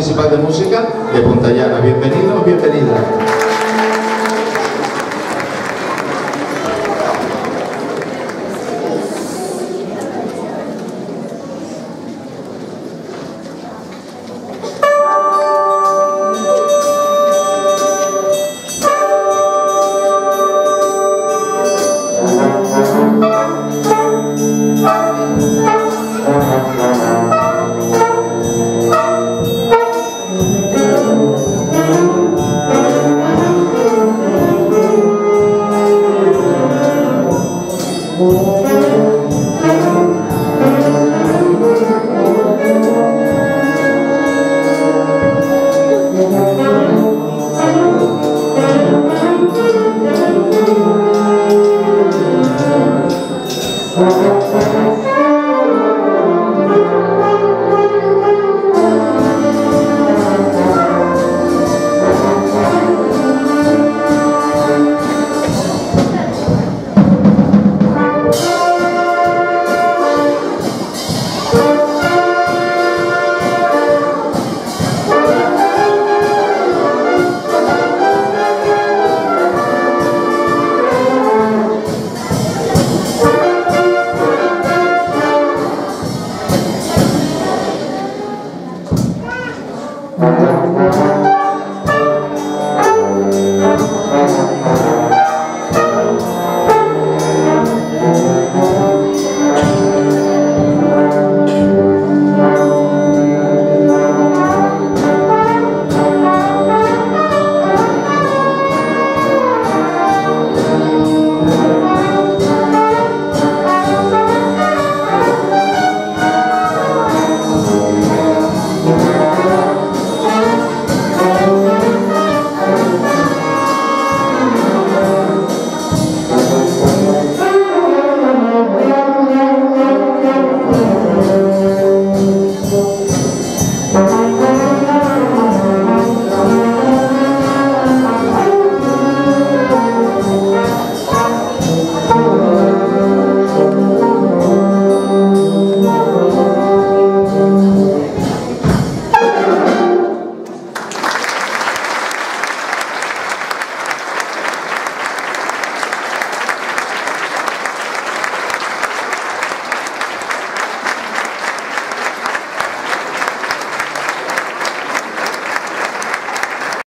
Municipal de Música de Punta Llana. Bienvenidos, bienvenidas. Música